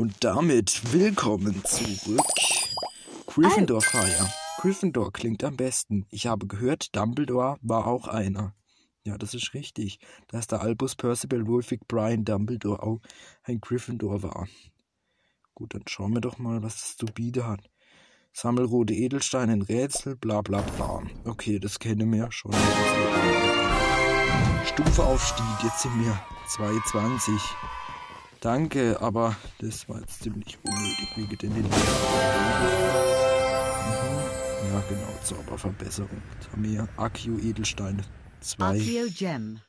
Und damit willkommen zurück. Gryffindor Fire. Gryffindor klingt am besten. Ich habe gehört, Dumbledore war auch einer. Ja, das ist richtig. Dass der Albus Percival Wulfig Brian Dumbledore auch ein Gryffindor war. Gut, dann schauen wir doch mal, was es zu bieten hat. Sammelrote Edelsteine in Rätsel, bla bla bla. Okay, das kennen wir schon. Stufeaufstieg, jetzt sind wir 220. Danke, aber das war jetzt ziemlich unnötig wegen den mhm. Ja, genau, Zauberverbesserung. Jetzt haben wir hier Accio Edelsteine 2. Accio Gem.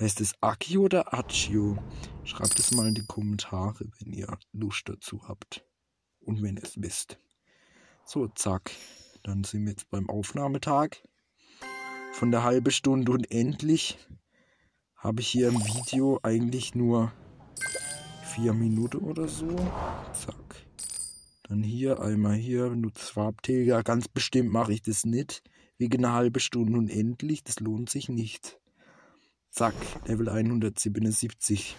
Heißt es Accio oder Accio? Schreibt es mal in die Kommentare, wenn ihr Lust dazu habt. Und wenn ihr es wisst. So, zack. Dann sind wir jetzt beim Aufnahmetag. Von der halben Stunde und endlich habe ich hier im Video eigentlich nur vier Minuten oder so. Zack. Dann hier, einmal hier, nutzt Farbtilger. Ganz bestimmt mache ich das nicht. Wegen einer halben Stunde und endlich. Das lohnt sich nicht. Zack, Level 177.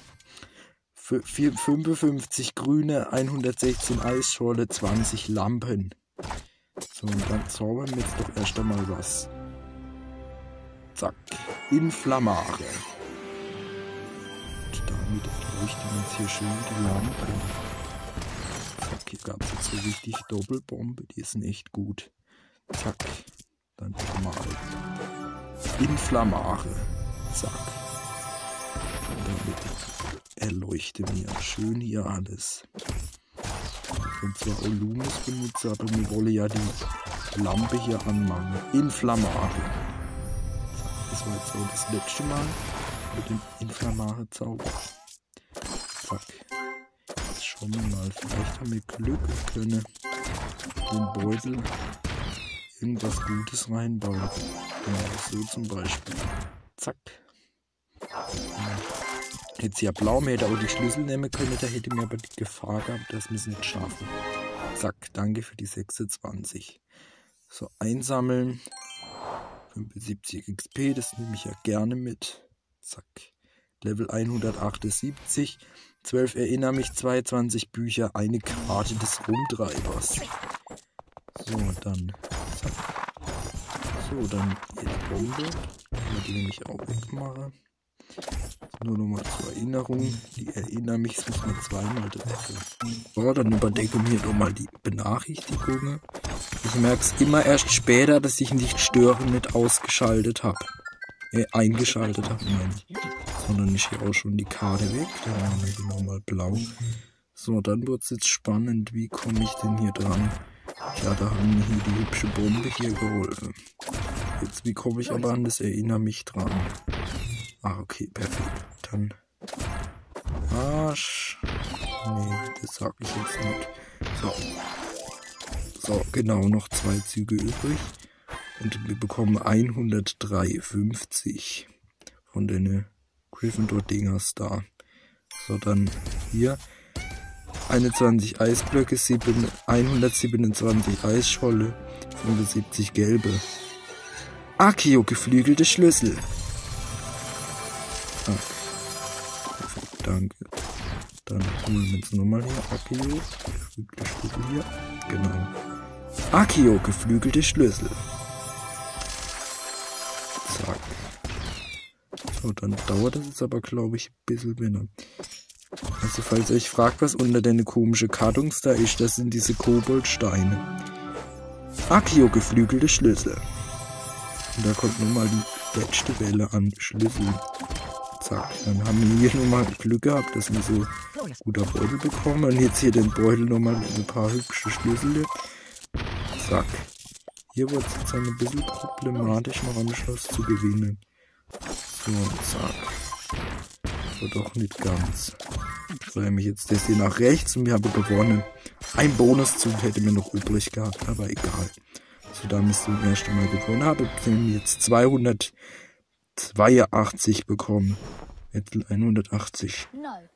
F 55 grüne, 116 Eisschorle, 20 Lampen. So, und dann zaubern wir jetzt doch erst einmal was. Zack. Inflammare damit leuchten jetzt hier schön die Lampen. Zack, hier gab es jetzt so richtig Doppelbombe, die sind echt gut. Zack, dann nochmal. Inflammare. Zack. Und damit erleuchte mir schön hier alles. Kann zwar auch Lumis benutzen, aber wir wollen ja die Lampe hier anmachen. Inflammare. Das war jetzt auch das letzte Mal mit dem Inflammare-Zauber. Schauen wir mal. Vielleicht haben wir Glück und können den Beutel irgendwas Gutes reinbauen. Genau, so zum Beispiel. Zack. Jetzt ja blau, mir hätte auch die Schlüssel nehmen können, da hätte mir aber die Gefahr gehabt, dass wir es nicht schaffen. Zack, danke für die 26. So, einsammeln. 75 XP, das nehme ich ja gerne mit. Zack. Level 178. 12 erinnere mich, 22 Bücher, eine Karte des Rumtreibers. So, dann. So, dann die Bombe. Die nämlich auch wegmache. Nur nochmal zur Erinnerung. Die erinnere mich, es muss man zweimal treffen. So, dann überdecke mir nochmal die Benachrichtigungen. Ich merke es immer erst später, dass ich nicht stören nicht ausgeschaltet habe. Äh, eingeschaltet habe, meine ich sondern ich hier auch schon die Karte weg. Dann haben wir die nochmal blau. So, dann wird es jetzt spannend. Wie komme ich denn hier dran? Ja, da haben wir hier die hübsche Bombe hier geholt. Jetzt, wie komme ich aber an das Erinnere mich dran? Ah, okay, perfekt. Dann... Arsch. Nee, das sag ich jetzt nicht. So. So, genau, noch zwei Züge übrig. Und wir bekommen 153 von den Gryffindor-Dingers da. So, dann hier 21 Eisblöcke, 7, 127 Eisscholle, 75 gelbe. Akio, geflügelte Schlüssel. Ah. Perfekt, danke. Dann holen wir uns nochmal hier Akio, geflügelte Schlüssel hier. Genau. Akio, geflügelte Schlüssel. Dann dauert das jetzt aber, glaube ich, ein bisschen mehr. Also, falls ihr euch fragt, was unter den komischen Kartons da ist, das sind diese Koboldsteine. Akio geflügelte Schlüssel. Und da kommt nun mal die letzte Welle an Schlüsseln. Zack, dann haben wir hier nochmal Glück gehabt, dass wir so guter Beutel bekommen. Und jetzt hier den Beutel nochmal mit ein paar hübschen Schlüssel. Zack. Hier wird es jetzt ein bisschen problematisch, noch am Schluss zu gewinnen. So, zack. So, doch nicht ganz. So, mich jetzt das hier nach rechts und wir haben gewonnen. Ein Bonuszug hätte mir noch übrig gehabt, aber egal. So, da müsste ich erst einmal gewonnen haben. Wir jetzt 282 bekommen. Jetzt 180.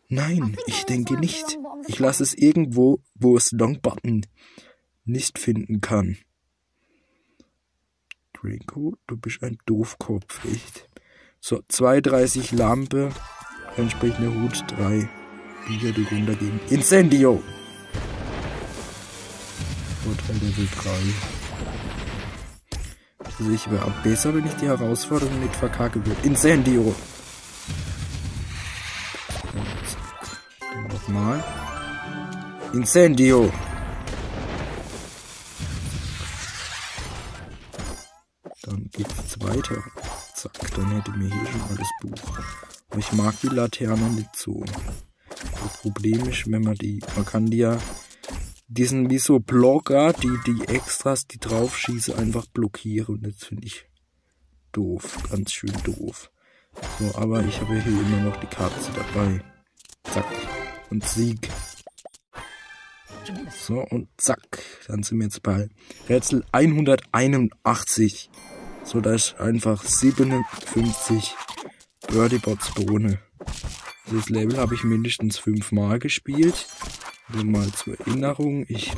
Nein, ich denke nicht. Ich lasse es irgendwo, wo es Longbutton nicht finden kann. Draco, du bist ein Doofkopf, echt? So, 230 Lampe, entsprechende Hut 3. Bücher, die runtergehen. Incendio! Vorteil Level 3. Also ich wäre auch besser, wenn ich die Herausforderung nicht verkacke würde. Incendio! Nochmal. Incendio! Dann geht's weiter. Dann hätte mir hier schon alles Buch. Aber ich mag die Laterne nicht so. Das Problem ist, wenn man die, man kann die ja, die sind wie so Blogger, die die Extras, die draufschießen, einfach blockieren. Und das finde ich doof, ganz schön doof. So, aber ich habe hier immer noch die Katze dabei. Zack. Und Sieg. So, und zack. Dann sind wir jetzt bei Rätsel 181. So, da ist einfach 57 Birdie-Bots Bohne. Das Level habe ich mindestens fünfmal gespielt. Also mal zur Erinnerung, ich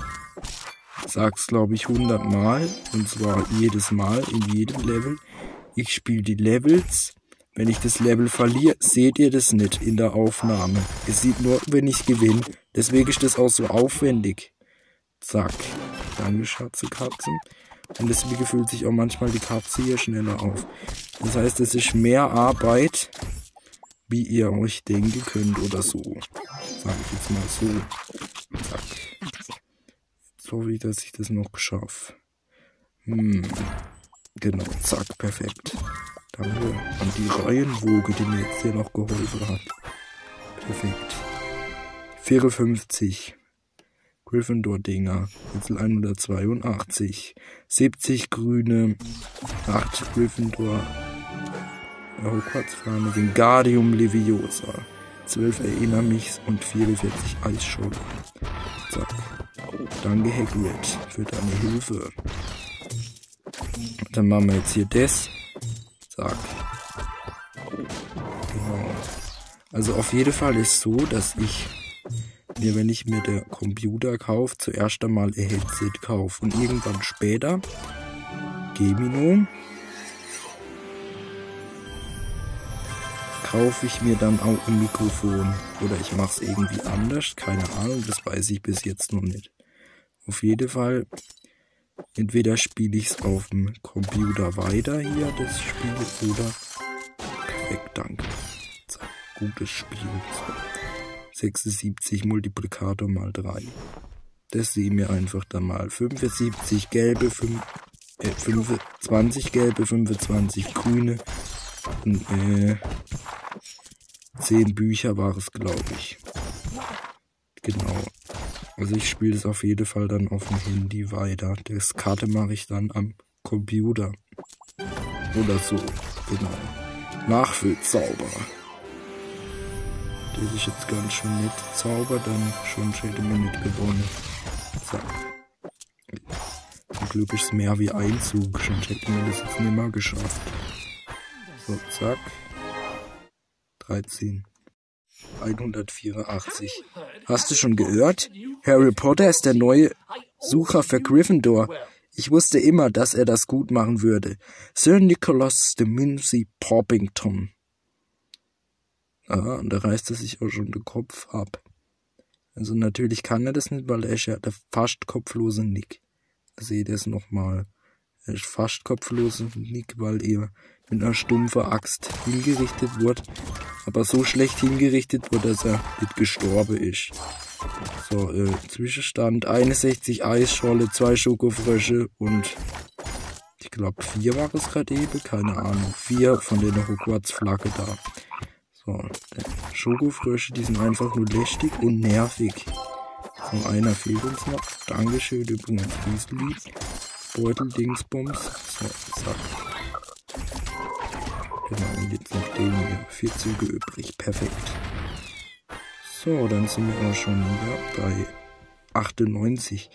sag's glaube ich 100 Mal. Und zwar jedes Mal in jedem Level. Ich spiele die Levels. Wenn ich das Level verliere, seht ihr das nicht in der Aufnahme. Ihr seht nur, wenn ich gewinne. Deswegen ist das auch so aufwendig. Zack. Danke, Schatze Katzen. Und deswegen fühlt sich auch manchmal die Katze hier schneller auf. Das heißt, es ist mehr Arbeit, wie ihr euch denken könnt oder so. Sag ich jetzt mal so. Zack. Jetzt hoffe ich, dass ich das noch schaffe. Hm. Genau, zack, perfekt. Danke an die Reihenwoge, die mir jetzt hier noch geholfen hat. Perfekt. 54. Gryffindor-Dinger. Rätsel 182. 70 grüne. 8 Gryffindor. Hogwarts-Fahne. Wingardium Leviosa. 12 Erinner mich und 44 Eisscholle. Zack. Danke Hagrid für deine Hilfe. Dann machen wir jetzt hier das. Zack. Genau. Also auf jeden Fall ist so, dass ich mir, wenn ich mir der Computer kaufe, zuerst einmal ein Headset kaufe und irgendwann später Gemino kaufe ich mir dann auch ein Mikrofon oder ich mache es irgendwie anders, keine Ahnung, das weiß ich bis jetzt noch nicht. Auf jeden Fall, entweder spiele ich es auf dem Computer weiter hier, das Spiel, oder perfekt, danke. Gutes Spiel. 76 Multiplikator mal 3. Das sehen wir einfach dann mal. 75 gelbe, 5, äh, 25 gelbe, 25 grüne. Und, äh, 10 Bücher war es, glaube ich. Genau. Also ich spiele es auf jeden Fall dann auf dem Handy weiter. Das Karte mache ich dann am Computer. Oder so. Genau. Nachfüllzauber. Das ist jetzt ganz schön nett. Zauber, dann schon hätte man nicht gewonnen. Zack. Zum Glück ist es mehr wie Einzug, sonst hätte man das jetzt nicht mehr geschafft. So, zack. 13. 184. Hast du schon gehört? Harry Potter ist der neue Sucher für Gryffindor. Ich wusste immer, dass er das gut machen würde. Sir Nicholas de Mincy Poppington. Ah, und da reißt er sich auch schon den Kopf ab. Also natürlich kann er das nicht, weil er ist ja der fast kopflose Nick. Seht ihr es nochmal. Er ist fast kopflose Nick, weil er mit einer stumpfen Axt hingerichtet wurde. Aber so schlecht hingerichtet wurde, dass er nicht gestorben ist. So, äh, Zwischenstand 61 Eisscholle, zwei Schokofrösche und ich glaube vier war es gerade eben, keine Ahnung. Vier von den Hogwarts-Flagge da. So, Schokofrösche, die sind einfach nur lästig und nervig. So, einer fehlt uns noch. Dankeschön übrigens, Weasley. Beutel, Dingsbums. So, zack. Genau, und jetzt noch den hier. Vier Züge übrig. Perfekt. So, dann sind wir auch schon ja, bei 98.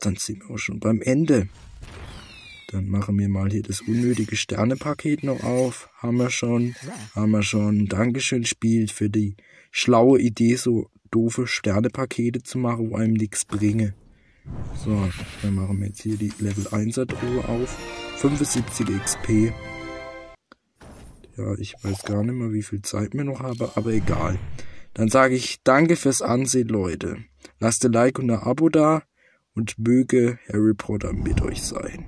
Dann sind wir auch schon beim Ende. Dann machen wir mal hier das unnötige Sternepaket noch auf. Haben wir schon. Haben wir schon. Dankeschön, Spiel, für die schlaue Idee, so doofe Sternepakete zu machen, wo einem nichts bringe. So, dann machen wir jetzt hier die Level 1er Truhe auf. 75 XP. Ja, ich weiß gar nicht mehr, wie viel Zeit wir noch haben, aber egal. Dann sage ich danke fürs Ansehen, Leute. Lasst ein Like und ein Abo da und möge Harry Potter mit euch sein.